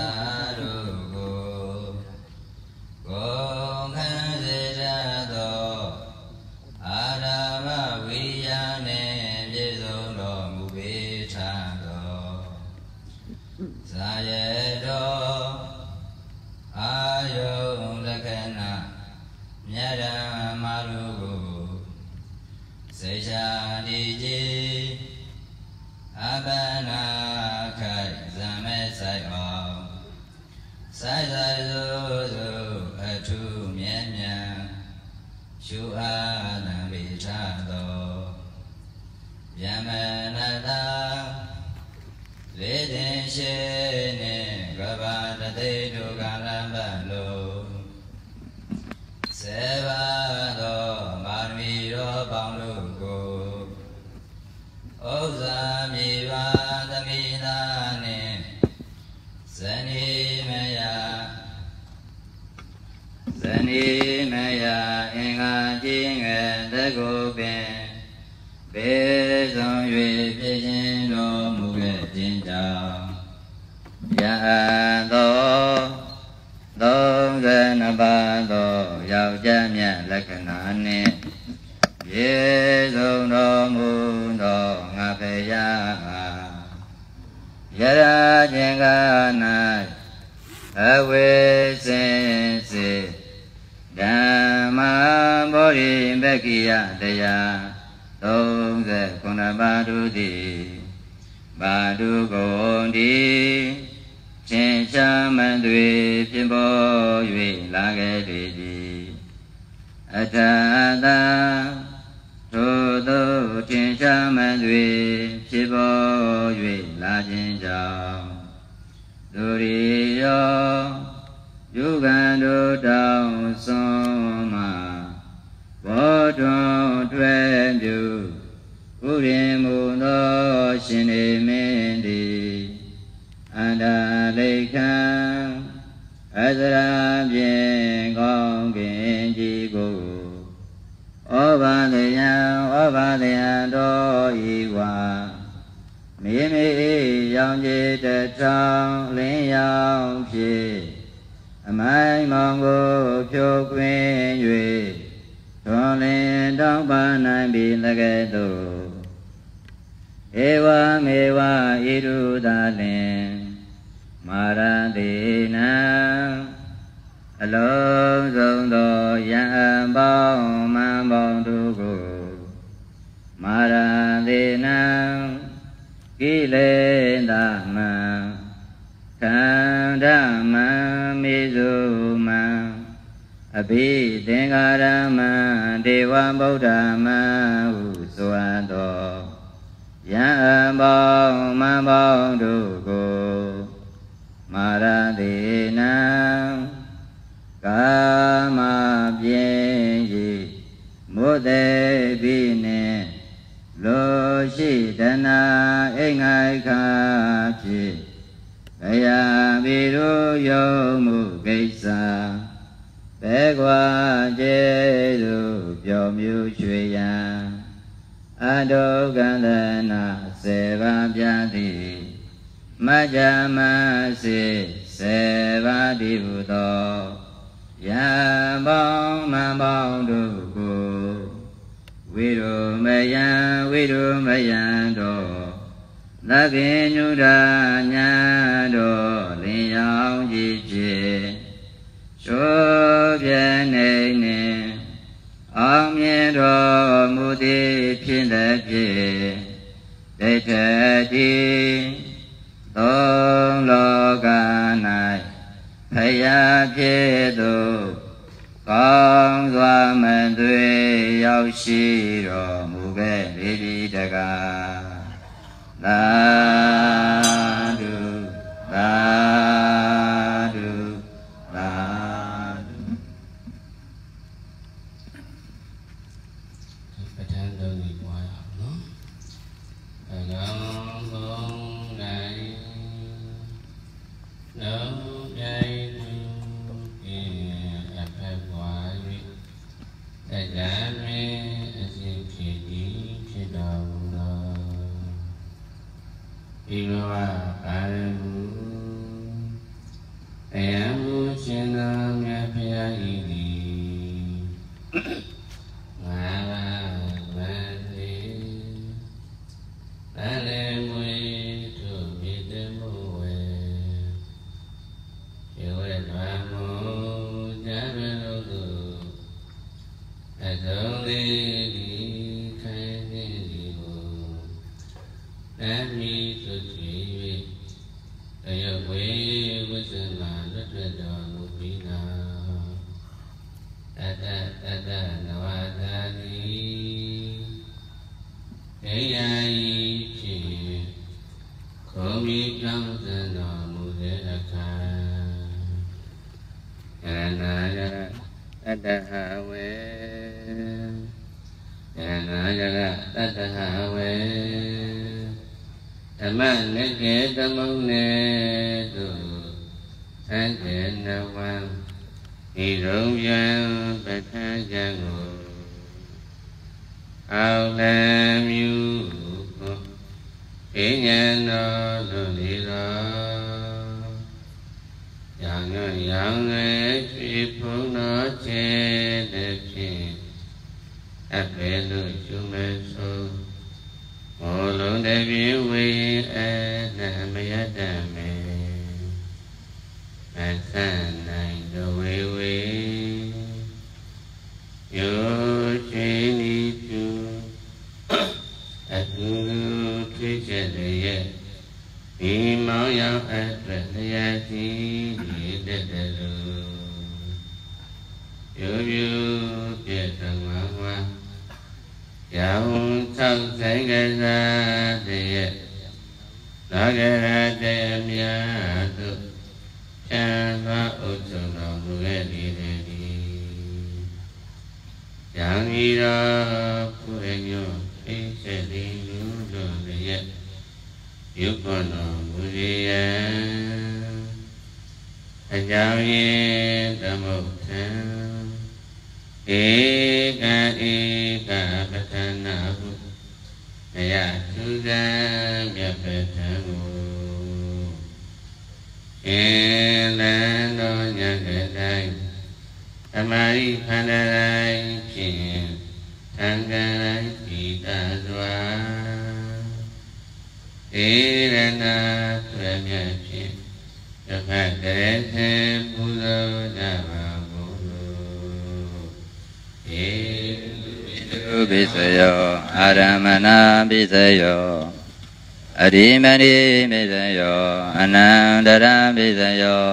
နာတို့ကိုကိုယ်ခံစေတတ်သောအာရမဝိယာနှင့်ပြည့်စုံတော်မူပေထသောဇာယတော်အာယုန်လက္ခဏာမြတ်ဓမ္မတို့ကိုစေရှာဒီကြီးအပနာ ကိုဥစ္စာမြေပါသမိသာနှင့်ဇနီမယဇနီမယအင်္ဂါကျင်းငယ်တကုပင်ဘေဆုံး၍ပြည့်ခြင်းတော်မူခဲ့ခြင်းကြောင့်ယဟန်သောသုံးဆယ်နှစ်ပါးသောယောက်ျားမြတ်လက္ခဏာနှင့် ပြေဆုံးတော်မူသောငါဖေယယရာခြင်းက၌အဝိစင်စေဓမ္မဘောရိဘက္ခိယတရား39ပါးတို့သည်ဘာတုကုန်သည်ချင်းချမန်တွေဖြစ်ပေါ်၍လာခဲ့ပေသည်အတ္တသာ ထိုသို့ထင်ရှားမှန်တွေဖြစ်ပေါ်၍လာခြင်းကြောင့်သူရိယောယုဂန္တို့တောင်စွန်မှာဘောထွန်ထွဲပြုဥရင်မူသောရှင်နေမင်းသည်အန္တလိခံအစရာဖြင့် ဩဘာတယံတော်ဤဝါမိမိရောင်ကြည်တထောင်လင်းရောင်ဖြစ်အမိုင်းမောင်ကိုဖြိုးခွင်း၍ထွန်လင်းတောင်းပါနိုင်ပြီလည်းကဲ့သို့ဧဝမေဝဣရုသာလင်မာရတိနံအလုံးစုံသောယံပေါင်း ကိလေသာမံခန္ဓာမံမေဇုမံအဘိသင်္ဃာရမံဒေဝဗုဒ္ဓမံဟုဆိုအပ်သောယံပေါင်းမံပေါင်းတို့ကိုမာရတိနံကာမပြင်းဤမုသေပိနှင့် လောရှိတနာအိင္ဂိုက်ခါဖြင့်ဘယဘီတို့ယုံမှုကိစ္စဘေကွာကျေသူပြောမျိုးရွှေရန်အတုကန္တနာစေဘာပြသည်မကြ္ဇမစေစေဘာတိဟုသောယံပေါင်းမံပေါင်းတို့ကို ဝိရုမယံဝိရုမယံတော်သဗ္ဗညုဒာညာတော် ဤလိုပါပါရမူတရားမှုရှင်သာမြတ်ဖရာဤသည်ငါပါမသိတလည်းမွေတို့မြေတမှုဝေရေဝဲဓမ္မဇာဘလို့သူအဆုံးလေးဒီ ယရနာယတတဟဝေယရနာယတတဟဝေဓမ္မလက်ကေသမုန်နေတုသံဃေနဝံဤရုံယံပဋ္ဌာန်းကြံကိုအောလံမြူကိုဣညာနောလူလီ ထွေးချက်ရဲ့ဒီမောင်ရောက်အတွက်တရားရှိဒီတဲ့တယ်လို့ယောယောပြည့်စုံမှာဝါယောင်သောက်ဆိုင်ကစားတဲ့လာကြရတဲ့မြတ်တို့ချမ်းသာဥစ္စာတော်မူရဲ့ဒီတဲ့ဒီယံဤတော်ကိုယ်ညောအိ ယုက္ခတော်မူရဲ့အကြောင်းရင်းသမုဋ္ဌံဧကဧကပဋ္ဌာနာဟုနယသူဇံမြတ်ပဋ္ဌာန်ကိုအင်းလန်တော်ညကတိုင်းအမာရိခန္ဓာတိုင်းဖြင့်သံဃာတိုင်းဤတာစွာ ဧရဏသွေမြတ်ဖြင့်ယခတရေသေပူဇော်ကြပါကုန်လို့ဧတုပိစယောအာရမဏပိစယောအရိမဏိပိစယောအနန္တရပိစယော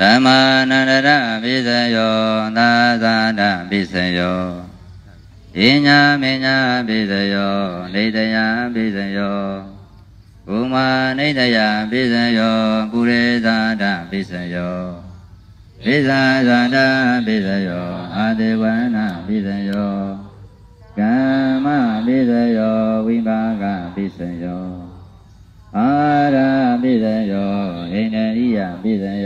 ဓမ္မာနန္တရပိစယောသာသနာပိစယောဣညာမေညာပိစယောနေတယပိစယော ဥမာနေတယပိစယောပုရိသဒပိစယောပိဇာဇာတပိစယောအာဒေဝနာပိစယောကမ္မပိစယောဝိပါကပိစယောအာရပိစယောဣန္ဒရိယပိစယော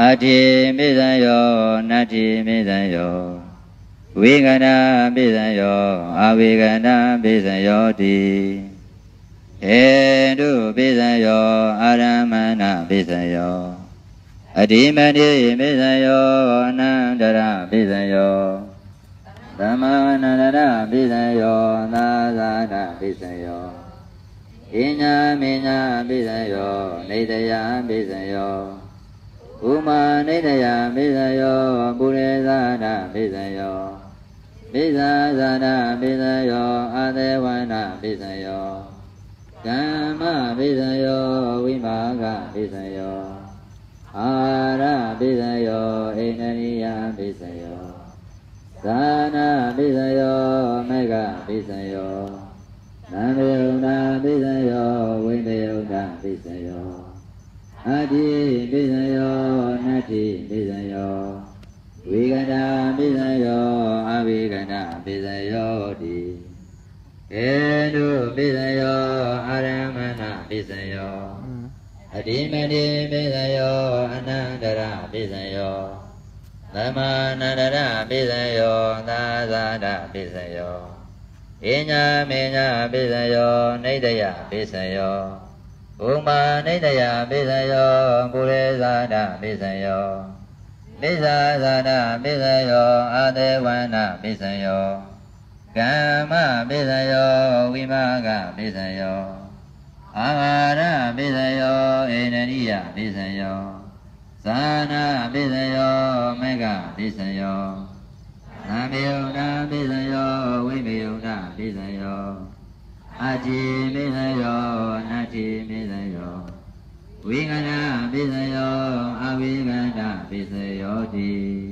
အတ္တိပိစယောနတ္တိပိစယောဝေကနာပိစယောအဝေကနာပိစယောတိဟေတုပိစယောအာရမဏပိစယောအတိမတိပိစယောအနန္တရပိစယောသမ္မာနန္တရပိစယောသာသာတပိစယောဣညာမေညာပိစယောနေတယပိစယော ဥမာနေတယပိစယောပုရိသနာပိစယောပိဇာဇာနာပိစယောအာသေဝနာပိစယောကမ္မပိစယောဝိမာကပိစယောအာရပိစယောအိန္ဒရိယပိစယောသာနာပိစယောမေဃပိစယောနန္ဒေယုနာပိစယောဝိနေယုနာပိစယော အတ္တိပိစယောနတ္တိပိစယောဝေကနာပိစယောအဝေကနာပိစယောတိဧတုပိစယောအာရမဏပိစယောအတိမတိပိစယောအနန္တရပိစယောသသမနန္တရပိစယောသာသဒပိစယောဣညာမေညာပိစယောနေတယပိစယော ဘုံမာနေတယပိစယောပုရိသဒပိစယောမိစ္ဆာသာဒပိစယောအာတေဝနာပိစယောကမ္မပိစယောဝိမာကပိစယောအာဟာရပိစယောဣန္ဒရိယပိစယောသာနာပိစယောမေဃပိစယောနာမေယုဒပိစယောဝိမေယုဒပိစယော အာจิပိစယောနာတိပိစယောဝိကနာပိစယောအဝိကနာပိစယောတိ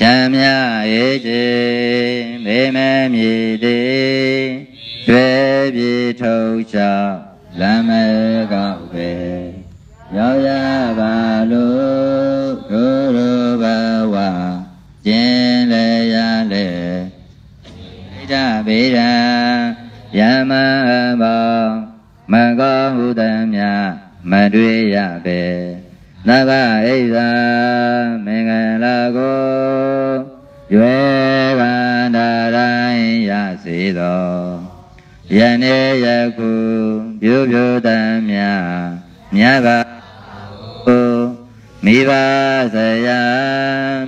ရှမ်းမြရေးချေမေမမြည်တေကျွဲပြေထုတ်ချလမ်းမဲကောက်ပဲရောက်ရပါလို့တို့တို့ဘဝကျင်လေရလေဣဒဗေဒံယမမောမကောဟုတံမြမတွေ့ရပဲ နဗဣဇာမင်္ဂလာကိုရွယ်ကန္တာတိုင်းရစေသောယနေ့ယခုပြုပြုတံမြမြတ်ပါမိဘဆရာ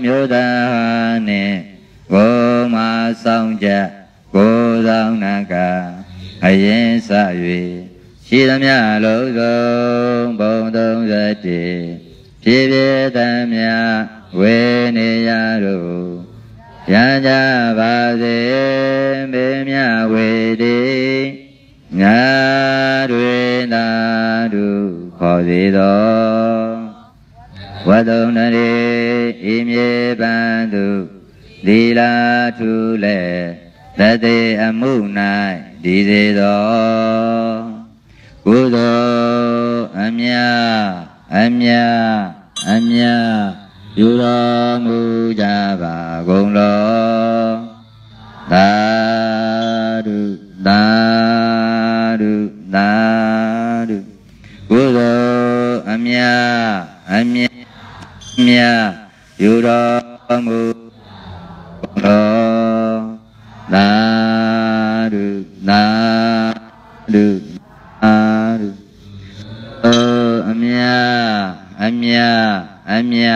မြို့သားနှင့်ကိုမဆောင်ချက်ကိုဆောင်နာကအရင်စ၍ရှိသမျှလုံးစုံဘုံ31 ဖြစ်ဖြစ်သမျှဝေနေရတို့ရကြပါစေမေမြဝေတိငါတွေသာတို့ခေါ်စေသောဝတ္တုံနရေဤမြေပန်းသူသီလာထူလေသတိအမှု၌ဒီစေသောကုသိုလ်အမြအမြ အမြယူတော်မူကြပါကုန်လောသာဓုသာဓုသာဓုကုသိုလ်အမြအမြမြယူတော်မူကုန်လောသာ အမြ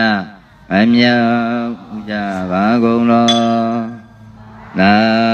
အမြဥကြပါကုန်လောသာ